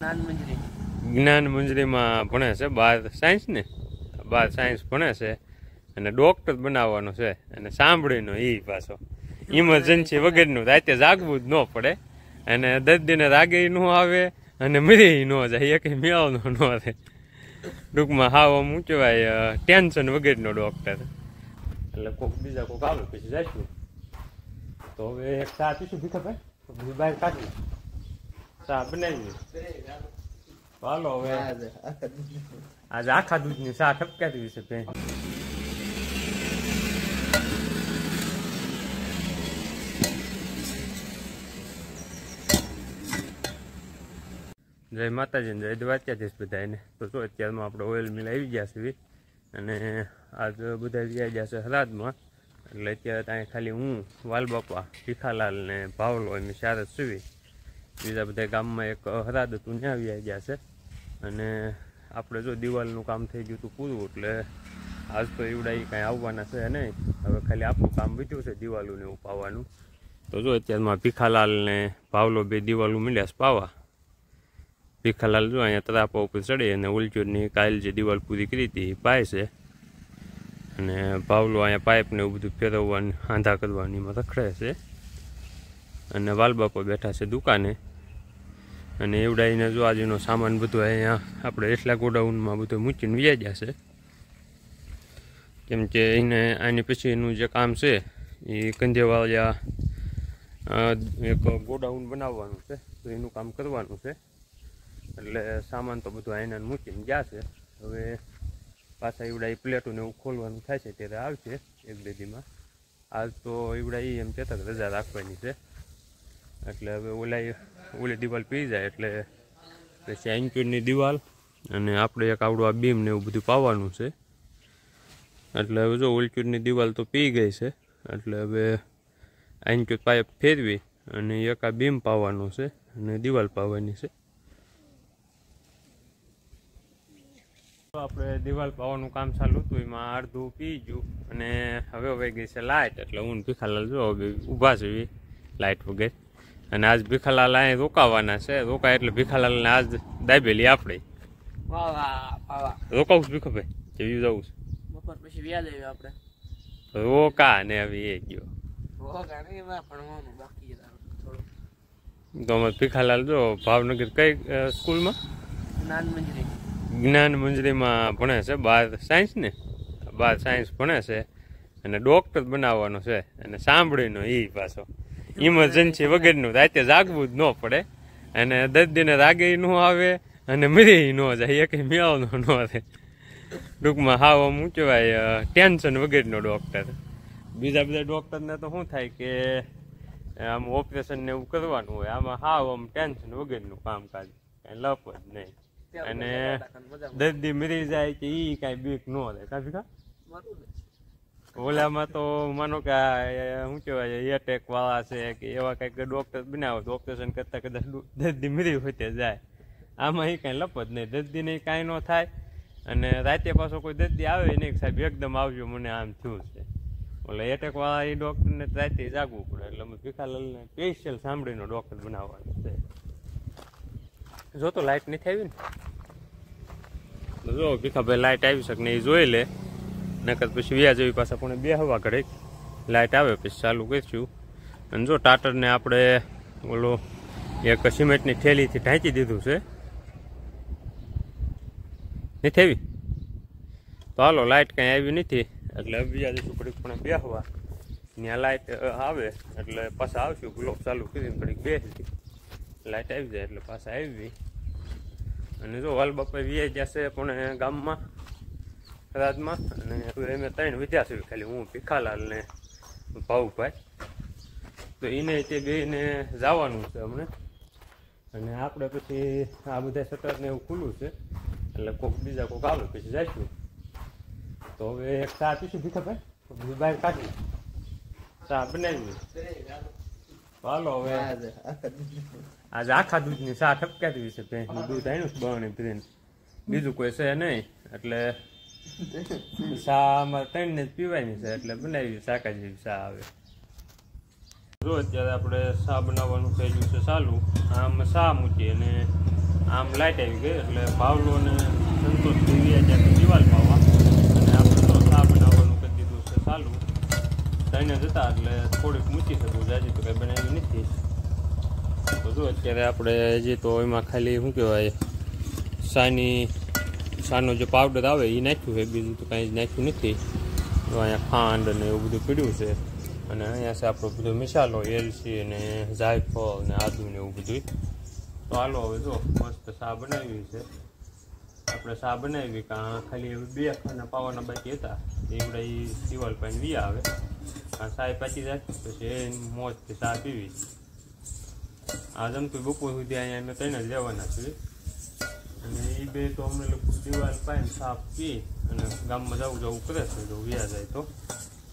જ્ઞાન મંજરીમાં ભણે છે, બાર સાયન્સ ને? બાર સાયન્સ ભણે છે અને ડોક્ટર બનાવવાનો છે અને સાંભળીનો એ પાછો. ઇમરજન્સી વગરનું રાતે જાગવું જ ન પડે. અને દર્દીને રાગે ન આવે અને મરી ન જાય એક મેળવનો ન રહે ટૂંકમાં હાવ આમ કહેવાય ટેન્શન વગરનો ડોક્ટર એટલે કોઈક બીજા કોઈક આવે, પછી જઈશું તો હવે એક ચા પીશું ભીખા ભાઈ બહાર કાઢી ચા બનાવી હાલો હવે. આજે આખા દૂધની ચા ઠપકાતી છે બેન જય માતાજી ને જય દ્વારકાધીશ બધાને તો શું અત્યારમાં આપણે ઓઇલ મિલ આવી ગયા છે અને આજ બધા વ્યા ગયા છે હરાદમાં એટલે અત્યારે ત્યાં ખાલી હું વાલબાપા ભીખાલાલ ને ભાવલો એમની શારદ સુવી. બીજા બધા ગામમાં એક હરાદ હતું ત્યાં આવી ગયા છે. અને આપણે જો દિવાલનું કામ થઈ ગયું હતું પૂરું, એટલે આજ તો એવડા કાંઈ આવવાના છે નહીં. હવે ખાલી આપણું કામ વીત્યું છે દિવાલું ને એવું પાવાનું. તો જો અત્યારમાં ભીખાલાલ ને ભાવલો બે દિવાલું મળ્યા છે પાવા. ભીખાલાલ જો અહીંયા તરાપા ઉપર ચડી અને ઉલચુરની કાલ જે દિવાલ પૂરી કરી હતી એ પાય છે. અને ભાવલો અહીંયા પાઇપને એવું બધું ફેરવવાની, આંધા કરવાની એમાં રખડે છે. અને વાલબાપો બેઠા છે દુકાને. અને એવડાઈને જો આજનો સામાન બધું અહીંયા આપણે એટલા ગોડાઉનમાં બધું મૂકીને વ્યાજ જશે. કેમ કે એને આની પછીનું જે કામ છે, એ કંધેવાળિયા એક ગોડાઉન બનાવવાનું છે, તો એનું કામ કરવાનું છે. એટલે સામાન તો બધું આઈના મૂકીને છે. હવે પાછા એવડા એ પ્લેટોને એવું ખોલવાનું થાય છે, ત્યારે આવશે એક બે દીમાં. આજ તો એવડા એ એમ કહેતા રજા રાખવાની છે. એટલે હવે ઓલા ઓલી દિવાલ પી જાય એટલે પછી એન્ક્યુડની દિવાલ અને આપણે એક આવડું આ બીમ ને એવું બધું પાવાનું છે. એટલે હવે જો ઓલક્યુડની દિવાલ તો પી ગઈ છે. એટલે હવે એન્ક્યુડ પાઇપ ફેરવી અને એક આ બીમ પાવાનું છે અને દિવાલ પાવાની છે. આપણે દિવાલ પાવાનું કામ ચાલુ હતું, એમાં અડધું પી ગયું અને હવે વહી ગઈ છે લાઇટ. એટલે હું ભીખાલાલ જો હવે ઊભા છે, લાઇટ વગર. અને આજ ભીખાલાલ અહીં રોકાવાના છે. રોકાય એટલે ભીખાલાલને આજ દાબેલી આપણે રોકાવું છું ભીખાભાઈ? જેવી જવું છે. બપોર પછી વ્યાજ આવ્યો આપણે રોકા ને હવે એ ગયો. તો અમે ભીખાલાલ જો ભાવનગર કઈ સ્કૂલમાં? જ્ઞાન મંજરી. જ્ઞાન મંજરીમાં ભણે છે. બાર સાયન્સ ને? બાર સાયન્સ ભણે છે. અને ડોક્ટર બનાવવાનો છે. અને સાંભળીનો એ પાછો. ઇમરજન્સી વગરનું રાતે જાગવું જ ન પડે. અને દર્દીને રાગે ન આવે અને મરી ન જાય. એક મેળવનો ન રહે. ટૂંકમાં હાવ આમ કહેવાય ટેન્શન વગરનો ડોક્ટર બીજા બધા ડોક્ટરને તો શું થાય કે આમ ઓપરેશન ને એવું કરવાનું હોય આમાં હાવ આમ ટેન્શન વગરનું કામકાજ. કાંઈ લપ જ નહીં. અને દર્દી મરી જાય કે એ કાંઈ બીક ન રહે. કાંઈ ભીખા ઓલામાં તો માનો કે શું કહેવાય એટેક વાળા છે કે એવા કંઈક ડોક્ટર બનાવો તો ઓપરેશન કરતા કદાચ દર્દી મરી હોય તે જાય. આમાં એ કાંઈ લપ જ નહીં. દર્દીને કાંઈ ન થાય. અને રાતે પાછો કોઈ દર્દી આવે નહીં સાહેબ, એકદમ આવજો, મને આમ થયું છે. એટલે એટેક વાળા એ ડોક્ટરને રાતે જાગવું પડે. એટલે અમે ભીખાલાલને સ્પેશિયલ સાંભળીનો ડોક્ટર બનાવવાનો છે. જો તો લાઇટ નથી આવી ને? જો, ભીખાભાઈ લાઇટ આવી શકે ને એ જોઈ લે. નકર પછી વ્યાજ એવી પાછા પણ બે હવા લાઇટ આવે પછી ચાલુ કરીશું. અને જો ટાટરને આપણે ઓલો એક સિમેન્ટની થેલીથી ઢાંકી દીધું છે. નહીં થેવી? તો હાલો લાઇટ કંઈ આવી નથી. એટલે બીજા દિવસે ઘડીક પણ બેહવા ત્યાં લાઇટ આવે. એટલે પાછા આવશું ગ્લોબ ચાલુ કરીને ઘડીક બેસી લાઇટ આવી જાય એટલે પાછા આવી. અને જો વાલ બાપા વીઆઈ જશે પણ ગામમાં. રાજમાં અને અમે ત્રણ વિદ્યા છું ખાલી હું, ભીખાલાલ ને ભાવુભાઈ તો એને તે બેને જવાનું છે અમને અને આપણે પછી આ બધા શટરને એવું ખુલ્લું છે. એટલે કોઈક બીજા કોઈક આવે પછી જઈશું. તો હવે એક ચા પીશું, ભીખાભાઈ. બહાર કાઢી ચા બનાવી હાલો હવે. આજે આખા દૂધની ચા ઠપકાતી છે. ભેંસનું દૂધ આવ્યું છે બરણી બીજું કોઈ છે નહીં. એટલે ચા અમારે ત્રણને જ પીવાની છે, એટલે બનાવી શાકા જેવી સા આવે. જો અત્યારે આપણે સા બનાવવાનું થઈ ગયું છે સારું આમ સા મૂકીએ અને આમ લાઇટ આવી ગઈ, એટલે ભાવલો અને સંતોષ દેવી જ્યાં દિવાલ પાવા અને આપણે તો સા બનાવવાનું કરી દીધું છે સારું થઈને જતા એટલે થોડીક મૂકી શકું જાજી તો કંઈ બનાવી નથી. તો અત્યારે આપણે હજી તો એમાં ખાલી શું કહેવાય સાની સાનો જે પાવડર આવે એ નાખ્યું છે, બીજું તો કાંઈ નાખ્યું નથી. તો અહીંયા ખાંડ અને એવું બધું પીડ્યું છે. અને અહીંયા છે આપણો બધો મિસાલો, એલચી અને જાયફળ ને આદુ ને એવું બધું તો હાલો હવે જો, મસ્ત શા બનાવી છે. આપણે શા બનાવી કાં ખાલી બે ખાના પાવાના બાકી હતા. એવડા એ દિવાલ પાણી વી આવે. કાં ચાય પાકી જાય પછી એ મોજથી શા પીવી. આ જમતું બપોર સુધી અહીંયા અમે તૈયાર જ રહેવાના છીએ. અને એ બે તો અમને લોકો દિવાલ પાઈને સાફ પી અને ગામમાં જવું જવું કરે છે, જો વ્યા જાય તો.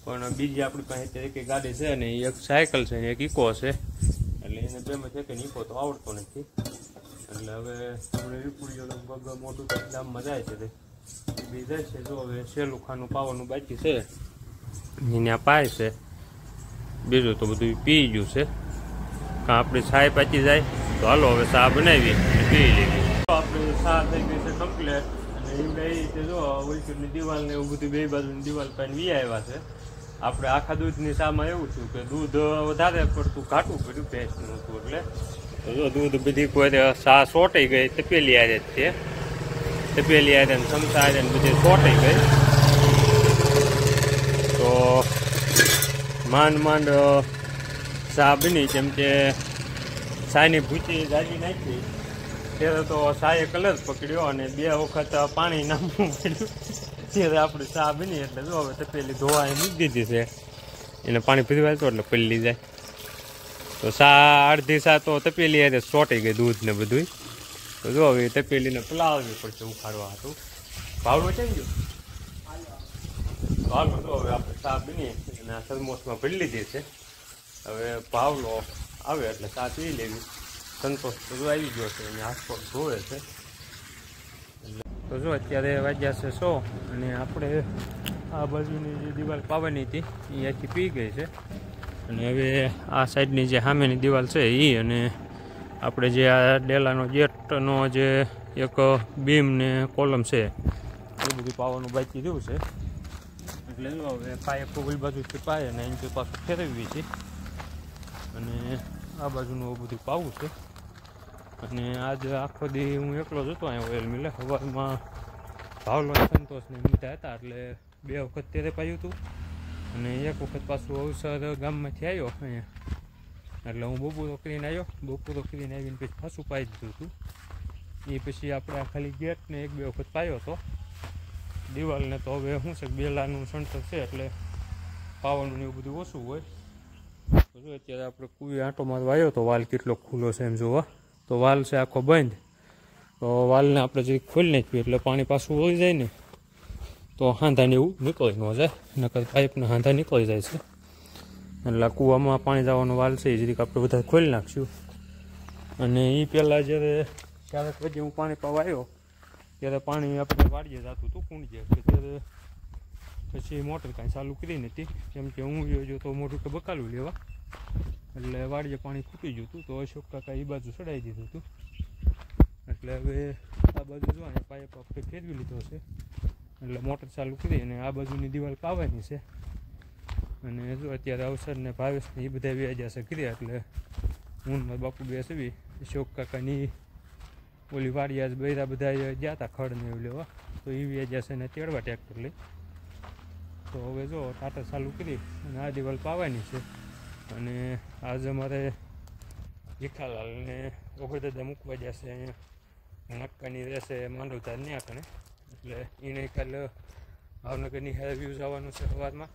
પણ બીજી આપણી પાસે એક ગાડી છે ને એક સાયકલ છે ને એક ઇકો છે. એટલે એને બેમાં છે કે ઇકો તો આવડતો નથી. એટલે હવે આપણે રીપુડીઓ લગભગ મોટું ગામમાં જાય છે બી જાય છે, જો હવે સહેલું ખાનું પાવાનું બાકી છે. એને પાય છે. બીજું તો બધું પી ગયું છે. કાં આપણી છાય પાચી જાય, તો હાલો હવે ચા બનાવી પી લેવી આપણે થઈ ગઈ છે કમ્પ્લેટ અને એ બે રીતે જો ઉલચુરની દિવાલ ને એવું બધું બે બાજુની દિવાલ પાણી વી આવ્યા છે. આપણે આખા દૂધની શામાં એવું થયું કે દૂધ વધારે પડતું ઘાટું પડ્યું ભેંસનું હતું એટલે. જો દૂધ બધી કોઈ સા સોટાઈ ગઈ, તપેલી આરે જ છે. તપેલી આરે સમસા આરે ને બધી સોટાઈ ગઈ. તો માંડ માંડ સા બની કેમ કે સાની ભૂચી જાજી નાખી. ત્યારે તો સાએ કલર પકડ્યો અને બે વખત પાણી નામવું પડ્યું. ત્યારે આપણે સા બની એટલે જો હવે તપેલી ધોવાઈ મૂકી દીધી છે. એને પાણી પીવાય તો એટલે પલ્લી જાય. તો સા અડધી સા તો તપેલી આજે સોટી ગઈ દૂધ ને બધું તો જો હવે તપેલીને પલાવવી પડશે ઉખાડવા હતું ભાવડું છે ને ભાવલો તો હવે આપણે સા બની અને આ સરમોસમાં પડી લીધી છે. હવે ભાવલો આવે એટલે સા પી લેવી. સંતોષ બધું આવી ગયો છે. અને આસપાસ જોવે છે. તો જો અત્યારે વાગ્યા છે સો અને આપણે આ બાજુની જે દિવાલ પાવાની હતી, એ આખી પી ગઈ છે. અને હવે આ સાઈડની જે સામેની દિવાલ છે એ અને આપણે જે આ ડેલાનો ગેટનો જે એક બીમ ને કોલમ છે, એ બધું પાવાનું બાકી રહ્યું છે. એટલે જો હવે પાય કોગલ બાજુથી પાય અને એની પાછું ફેરવવી છે અને આ બાજુનું બધું પાવું છે. અને આજે આખો દી હું એકલો જ હતો, અહીંયા ઓઇલ મિલે સવારમાં ભાવલો સંતોષ ને મીઠા હતા, એટલે બે વખત ત્યારે પાયું હતું અને એક વખત પાછું અવસર ગામમાંથી આવ્યો અહીંયા. એટલે હું બપોરો કરીને આવ્યો, બપોરો કરીને આવીને પછી પાછું પાઈ દીધું હતું એ પછી આપણે ખાલી ગેટને એક બે વખત પાયો હતો. દિવાલને તો હવે શું છે, બેલાનું સંતર છે, એટલે પાવાનું એવું બધું ઓછું હોય. જો અત્યારે આપણે કુવી આંટો મારવા આવ્યો તો વાલ કેટલો ખુલ્લો છે એમ જોવા. તો વાલ છે આખો બંધ. તો વાલને આપણે જે ખોલી નાખીએ એટલે પાણી પાછું વળી જાય ને, તો હાંધાને એવું નીકળી ન જાય. નકર પાઇપને હાંધા નીકળી જાય છે. એટલે કૂવામાં પાણી જવાનો વાલ છે, એ જરીક આપણે બધા ખોલી નાખશું. અને એ પહેલાં જ્યારે ક્યારેક પછી હું પાણી પાવા આવ્યો, ત્યારે પાણી આપણે વાળીએ જતું હતું, કુંડીએ. ત્યારે પછી મોટર કાંઈ ચાલુ કરી નથી કેમ કે હું ગયો તો મોટું કે બકાલું લેવા. એટલે વાડીએ પાણી ખૂટી ગયું હતું તો અશોક કાકા એ બાજુ ચડાવી દીધું હતું. એટલે હવે આ બાજુ જો અહીંયા પાઇપ આપણે ફેરવી લીધો છે. એટલે મોટર ચાલુ કરી અને આ બાજુની દિવાલ કાવાની છે. અને જો અત્યારે અવસરને ભાવેશને એ બધા વ્યાજા છે કર્યા એટલે હું બાપુ બે સવી અશોક કાકાની ઓલી વાડી આજ બૈરા બધા ગયા હતા ખડને એવું લેવા. તો એ વ્યાજ છે ને તેડવા ટ્રેક્ટર લઈ. તો હવે જો ટાટા ચાલુ કરી અને આ દિવાલ પાવાની છે. અને આજે અમારે જેઠાલાલને ઓગળદાદા મૂકવા જશે અહીંયા. નક્કાની રહેશે માંડવતા ત્યાં કણે. એટલે એને કાલે ભાવનગરની હેર વ્યૂઝ આવવાનું છે સવારમાં.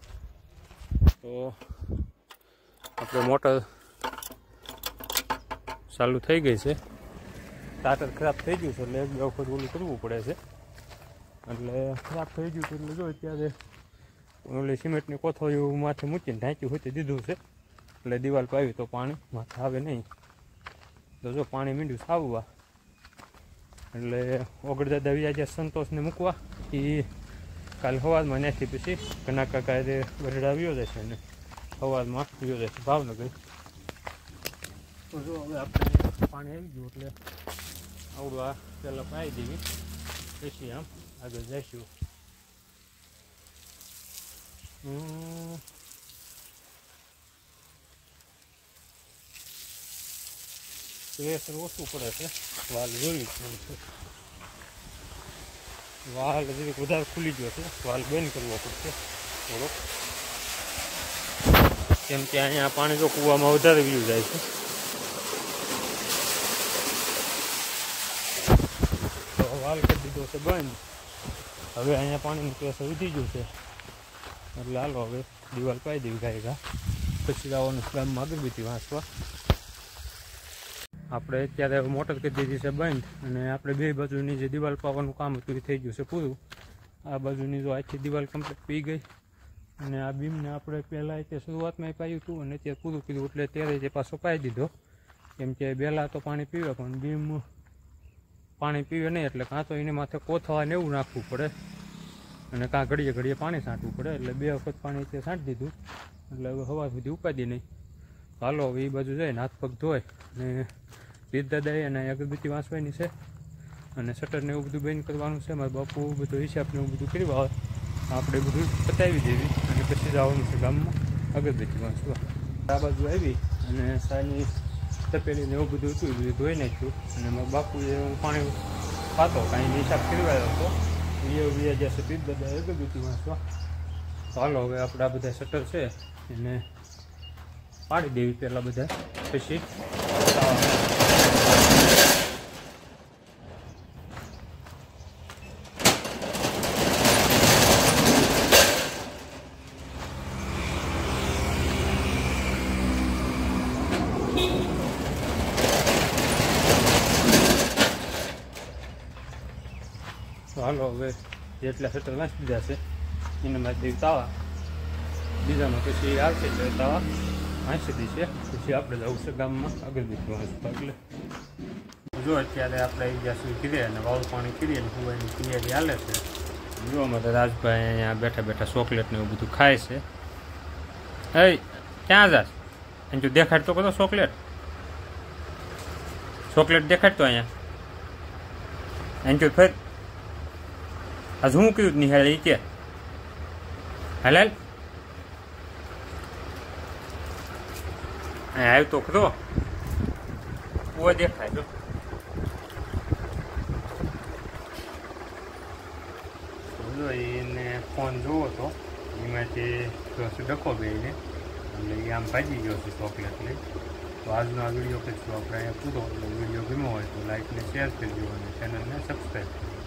તો આપણે મોટર ચાલુ થઈ ગઈ છે. ટાટર ખરાબ થઈ ગયું છે એટલે એક બે વખત ઓલું કરવું પડે છે. એટલે ખરાબ થઈ ગયું છે એટલે જો અત્યારે ઓલી સિમેન્ટની કોથળીઓ માથે મૂકીને ઢાંકી હોતી દીધું છે. એટલે દિવાલ પાવી તો પાણી માથે આવે નહીં. તો જો પાણી મીંડું સાવવા એટલે ઓગળદાદા વ્યાજે સંતોષને મૂકવા એ કાલ સવારમાં ત્યાંથી પછી ઘણા કાકા એ ગઢડા આવ્યો જશે અને સવારમાં આવ્યો જશે ભાવનગર. તો જો હવે આપણે પાણી આવી ગયું એટલે આવડું આ પહેલાં પાઈ દેવી. પછી આમ આગળ જઈશું. હમ. પ્રેશર ઓછું પડે છે વાલ જોયું છે વાલ હજી વધારે ખુલી ગયો છે વાલ બંધ કરવો પડશે થોડોક કેમ કે અહીંયા પાણી જો કૂવામાં વધારે વ્યૂ જાય છે. તો વાલ કરી દીધો છે બંધ. હવે અહીંયા પાણીનું પ્રેશર વધી ગયું છે. એટલે હાલો હવે દિવાલ પાઈ દેવી ગાય ગા પછી આવવાનું છે ગામમાં બીતી વાંચવા આપણે અત્યારે મોટર કરી દીધી છે બંધ અને આપણે બે બાજુની જે દિવાલ પાવાનું કામ હતું એ થઈ ગયું છે પૂરું. આ બાજુની જો આખી દિવાલ કમ્પ્લીટ પી ગઈ અને આ બીમને આપણે પહેલાં તે શરૂઆતમાં પાયું હતું અને અત્યારે પૂરું કીધું એટલે ત્યારે જે પાછો પાઈ દીધો. કેમ કે પહેલાં તો પાણી પીવે, પણ બીમ પાણી પીવે નહીં એટલે કાં તો એને માથે કોથવા ને એવું નાખવું પડે અને કાં ઘડીએ ઘડીએ પાણી છાંટવું પડે એટલે બે વખત પાણી તે છાંટી દીધું. એટલે હવે હવા સુધી ઉપાડી નહીં. હાલો એ બાજુ જઈને હાથ પગ ધોય અને દાદાએ અને અગરબત્તી વાંચવાની છે, અને શટરને એવું બધું બંધ કરવાનું છે, મારા બાપુ બધો હિસાબને એવું બધું કર્યું આવે આપણે બધું પતાવી દેવી, અને પછી જવાનું છે ગામમાં અગરબત્તી વાંચવા. આ બાજુ આવી, અને સાની તપેલીને એવું બધું હતું બધું ધોઈ નાખ્યું, અને મારા બાપુએ પાણી પાતો, કાંઈ હિસાબ કરવાયો હતો. એ બીજા જશે પીત બધા અગરબત્તી વાંચવા. હાલો, હવે આપણે આ બધા શટર છે, એને પાડી દેવી પહેલાં બધા. પછી હાલો હવે જેટલા શટર નાખી દીધા છે. એને માટે દેવી તાવા. બીજામાં પછી આવશે તાવા. વાંચી છે. પછી આપણે જવું છે ગામમાં અગરબત્તી વાંચવા એટલે જો અત્યારે આપણે આવી સુધી કીધે અને વાવ પાણી કરીએ અને હુવાની તૈયારી હાલે છે. જોવામાં તો રાજભાઈ અહીંયા બેઠા બેઠા ચોકલેટ ને એવું બધું ખાય છે. હે ક્યાં જાસ અને જો દેખાડતો કહો ચોકલેટ? ચોકલેટ દેખાડતો અહીંયા? એને જો ફેર. આજે હું કયું નિહાળ એ કે. હાલ? આવ્યો તો ખરો. કુવો દેખાય, જો. એને ફોન જોવો તો. એમાંથી થોડો બે બેને એટલે એ આમ ભાજી ગયો છે ચોકલેટ લઈ તો આજનો આ વીડિયો કહીશું આપણે અહીંયા પૂરો. વીડિયો ગમ્યો હોય તો લાઈકને શેર કરજો અને ચેનલને સબસ્ક્રાઈબ કરજો.